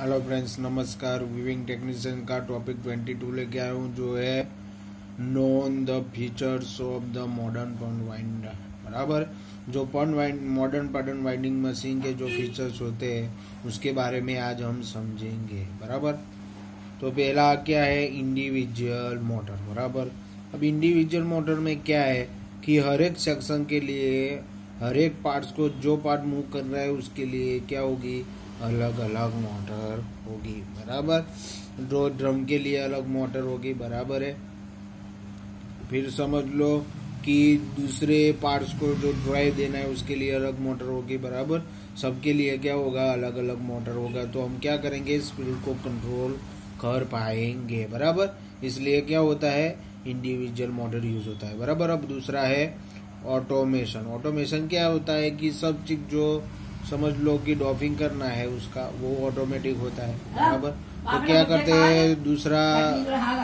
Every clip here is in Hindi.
हेलो फ्रेंड्स नमस्कार। विविंग टेक्नीशियन का टॉपिक 22 लेके आया हूँ, जो है known the features of the modern pirn winder बराबर? जो pirn wind modern pattern winding machine के जो फीचर्स होते हैं, उसके बारे में आज हम समझेंगे। बराबर? तो पहला क्या है? इंडिविजुअल मोटर बराबर? अब इंडिविजुअल मोटर में क्या है कि हर एक सेक्शन के लिए, हर एक पार्ट्स को, जो पार्ट मूव कर रहा है, उसके लिए क्या होगी? अलग अलग मोटर होगी, बराबर? जो ड्रम के लिए अलग मोटर होगी, बराबर है। फिर समझ लो कि दूसरे पार्ट्स को जो ड्राइव देना है, उसके लिए अलग मोटर होगी, बराबर? सबके लिए क्या होगा? अलग अलग मोटर होगा। तो हम क्या करेंगे? स्पीड को कंट्रोल कर पाएँगे, बराबर? इसलिए क्या होता है? इंडिविजुअल मोटर यूज़ होता है, बराबर? अब दूसरा है ऑटोमेशन ऑटोमेशन क्या होता है कि सब चीज़ जो समझ लो कि डॉफिंग करना है उसका वो ऑटोमेटिक होता है। बराबर? तो क्या करते हैं दूसरा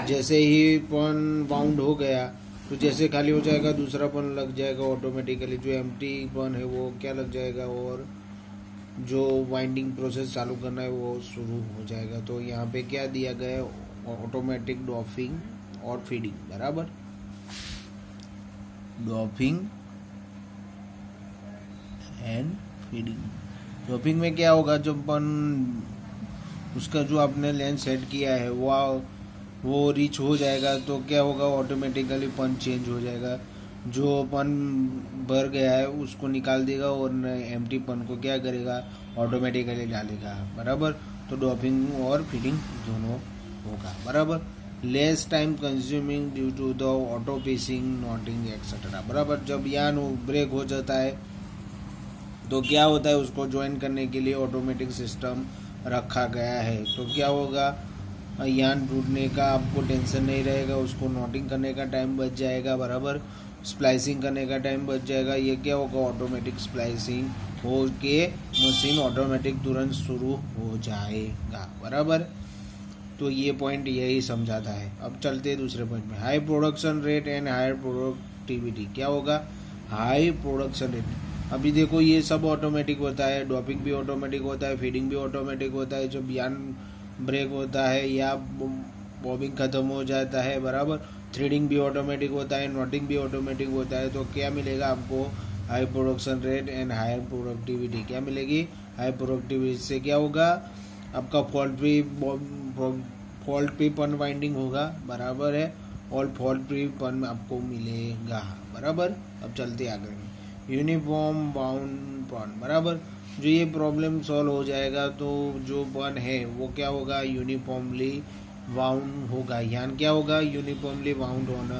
जैसे ही पन बाउंड हो गया तो जैसे खाली हो जाएगा दूसरा पन लग जाएगा ऑटोमेटिकली जो एम पन है वो क्या लग जाएगा और जो वाइंडिंग प्रोसेस चालू करना है वो शुरू हो जाएगा। तो यहाँ पे क्या दिया गया है ऑटोमेटिक डॉफिंग और फीडिंग बराबर? डॉफिंग एंड फीडिंग डॉपिंग में क्या होगा, जब अपन उसका जो आपने लेंस सेट किया है, वो वो रीच हो जाएगा तो क्या होगा ऑटोमेटिकली पन चेंज हो जाएगा। जो पन भर गया है, उसको निकाल देगा और एम टी पन को क्या करेगा ऑटोमेटिकली डालेगा। बराबर? तो डॉपिंग और फीडिंग दोनों होगा। बराबर? Less time consuming due to the auto piecing knotting etcetera बराबर? जब यान ब्रेक हो जाता है तो क्या होता है, उसको ज्वाइन करने के लिए ऑटोमेटिक सिस्टम रखा गया है। तो क्या होगा, यान टूटने का आपको टेंशन नहीं रहेगा, उसको नोटिंग करने का टाइम बच जाएगा, बराबर स्प्लाइसिंग करने का टाइम बच जाएगा। ये क्या होगा ऑटोमेटिक स्प्लाइसिंग हो के मशीन ऑटोमेटिक तुरंत शुरू हो जाएगा, बराबर? तो ये पॉइंट यही समझाता है। अब चलते हैं दूसरे पॉइंट में। High production rate and higher productivity क्या होगा? हाई प्रोडक्शन रेट अभी देखो ये सब ऑटोमेटिक होता है डॉपिंग भी ऑटोमेटिक होता है फीडिंग भी ऑटोमेटिक होता है, जब यान ब्रेक होता है या बॉबिंग खत्म हो जाता है, बराबर। थ्रेडिंग भी ऑटोमेटिक होता है नोटिंग भी ऑटोमेटिक होता है तो क्या मिलेगा आपको? High production rate and higher productivity क्या मिलेगी? हाई प्रोडक्टिविटी से क्या होगा? आपका fault free fault free pirn winding होगा, बराबर है। और फॉल्ट फ्री पन आपको मिलेगा, बराबर। अब चलते आगे। यूनिफॉर्म बाउंड पॉन बराबर? जो ये प्रॉब्लम सॉल्व हो जाएगा तो जो वन है, वो क्या होगा? यूनिफॉर्मली बाउंड होगा। यान क्या होगा? यूनिफॉर्मली बाउंड ऑन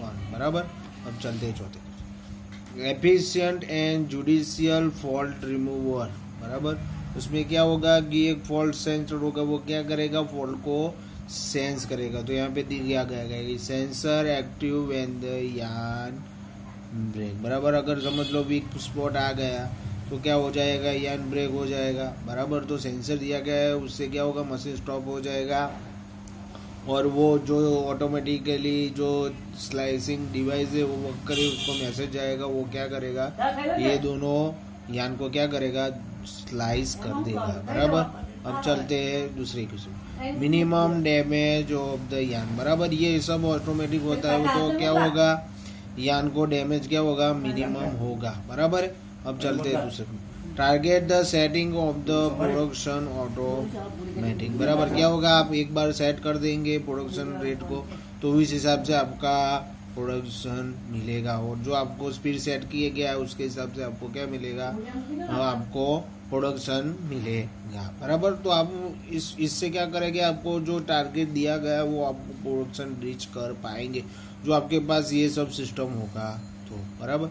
वन बराबर? अब चलते चौथे efficient and judicial fault remover बराबर? उसमें क्या होगा कि एक फॉल्ट सेंसर होगा, वो क्या करेगा? फॉल्ट को सेंस करेगा। तो यहाँ पे दिया गया है sensor active and yarn break. बराबर अगर समझ लो वीक स्पॉट आ गया तो क्या हो जाएगा? यान ब्रेक हो जाएगा। बराबर तो सेंसर दिया गया है, उससे क्या होगा? मशीन स्टॉप हो जाएगा। और वो जो ऑटोमेटिकली जो स्लाइसिंग डिवाइस है, वो वर्क करे, उसको मैसेज जाएगा वो क्या करेगा? ये दोनों यान को क्या करेगा? स्लाइस कर देगा। बराबर? अब चलते हैं दूसरे question minimum damage of the yarn बराबर ये सब ऑटोमेटिक होता है तो क्या होगा? यान को डैमेज क्या होगा? मिनिमम होगा। बराबर? है अब चलते हैं दूसरे target the setting of the production automatic बराबर? क्या होगा? आप एक बार सेट कर देंगे प्रोडक्शन रेट को तो इस हिसाब से आपका प्रोडक्शन मिलेगा। और जो आपको स्पीड सेट किया गया है, उसके हिसाब से आपको क्या मिलेगा? आपको प्रोडक्शन मिलेगा बराबर तो आप इस इससे क्या करेंगे? आपको जो टारगेट दिया गया वो आपको प्रोडक्शन रीच कर पाएँगे जो आपके पास ये सब सिस्टम होगा। तो बराबर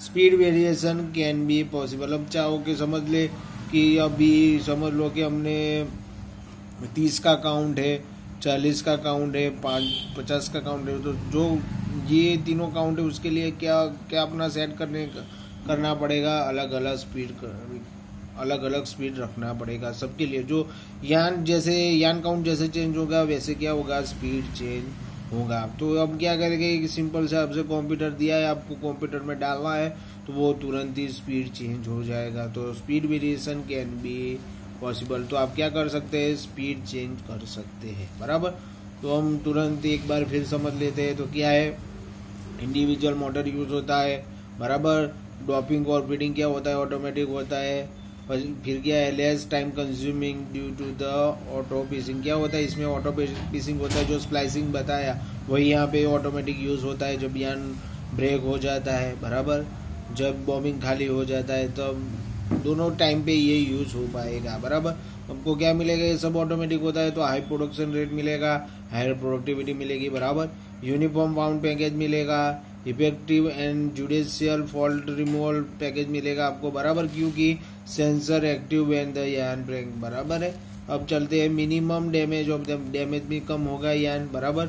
speed variation can be possible अब चाहो कि समझ ले कि अभी समझ लो कि हमने तीस का काउंट है चालीस का काउंट है पाँच पचास का काउंट है तो जो ये तीनों काउंट है उसके लिए क्या क्या अपना सेट करने करना पड़ेगा? अलग अलग स्पीड कर, अलग अलग स्पीड रखना पड़ेगा सबके लिए। जो यान जैसे, यान काउंट जैसे चेंज होगा, वैसे क्या होगा? स्पीड चेंज होगा। तो अब क्या करेंगे कि सिंपल से आपसे कंप्यूटर दिया है, आपको कंप्यूटर में डालना है तो वो तुरंत ही स्पीड चेंज हो जाएगा। तो speed variation can be possible तो आप क्या कर सकते हैं? स्पीड चेंज कर सकते हैं। बराबर? तो हम तुरंत एक बार फिर समझ लेते हैं। तो क्या है? इंडिविजुअल मोटर यूज़ होता है। बराबर? ड्रॉपिंग और फीडिंग क्या होता है? ऑटोमेटिक होता है। फिर क्या है less time consuming due to the auto piecing क्या होता है, इसमें ऑटो पीसिंग होता है, जो स्प्लाइसिंग बताया, वही यहाँ पे ऑटोमेटिक यूज़ होता है, जब यान ब्रेक हो जाता है, बराबर? जब बॉम्बिंग खाली हो जाता है तब तो दोनों टाइम पे ये यूज़ हो पाएगा, बराबर? हमको क्या मिलेगा, ये सब ऑटोमेटिक होता है तो हाई प्रोडक्शन रेट मिलेगा हायर प्रोडक्टिविटी मिलेगी, बराबर? यूनिफॉर्म बाउंड पैकेज मिलेगा effective and judicial fault removal package मिलेगा आपको। बराबर क्योंकि sensor active and the yarn break बराबर है। अब चलते हैं। Minimum damage of the damage भी कम होगा यान बराबर।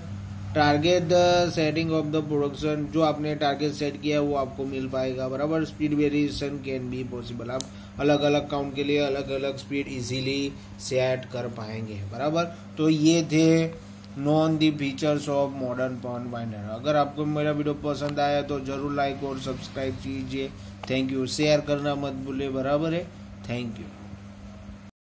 Target the setting of the production जो आपने टारगेट सेट किया वो आपको मिल पाएगा। बराबर। Speed variation can be possible आप अलग अलग काउंट के लिए अलग अलग स्पीड इजीली सेट कर पाएँगे। बराबर। तो ये थे known the features of modern pirn winder अगर आपको मेरा वीडियो पसंद आया तो ज़रूर लाइक और सब्सक्राइब कीजिए। थैंक यू शेयर करना मत भूलिए। बराबर है? Thank you